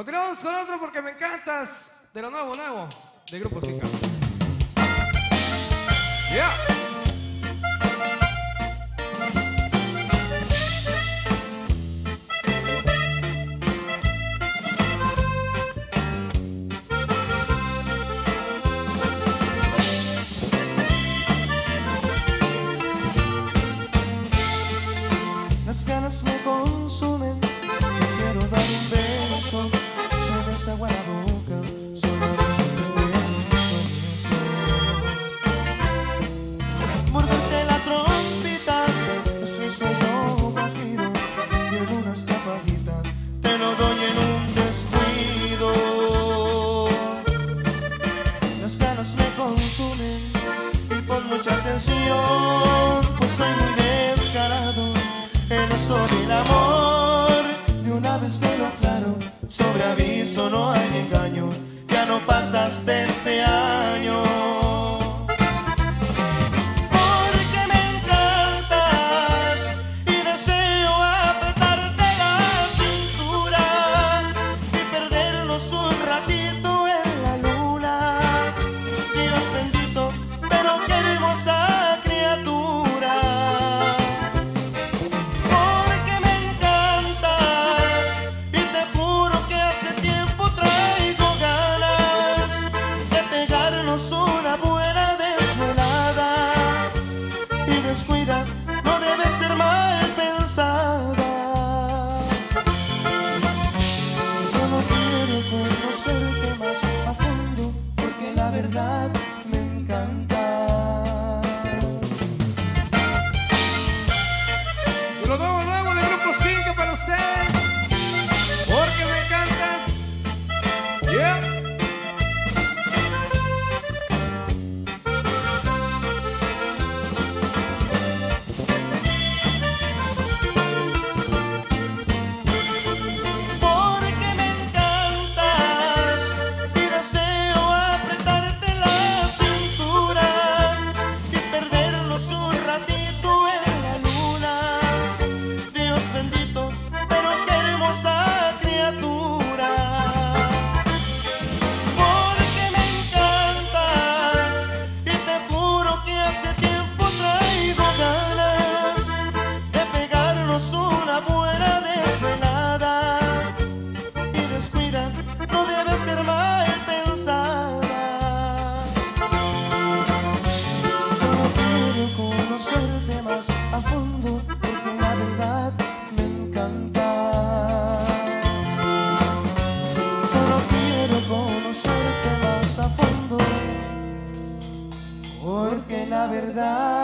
Continuamos con otro porque me encantas de lo nuevo, nuevo, de Grupo Zika. Yeah. Las ganas me consumen. consumen y pon mucha atención, pues soy muy descarado en eso del amor. De una vez te lo claro, sobre aviso no hay engaño, ya no pasas de este año. love. la verdad.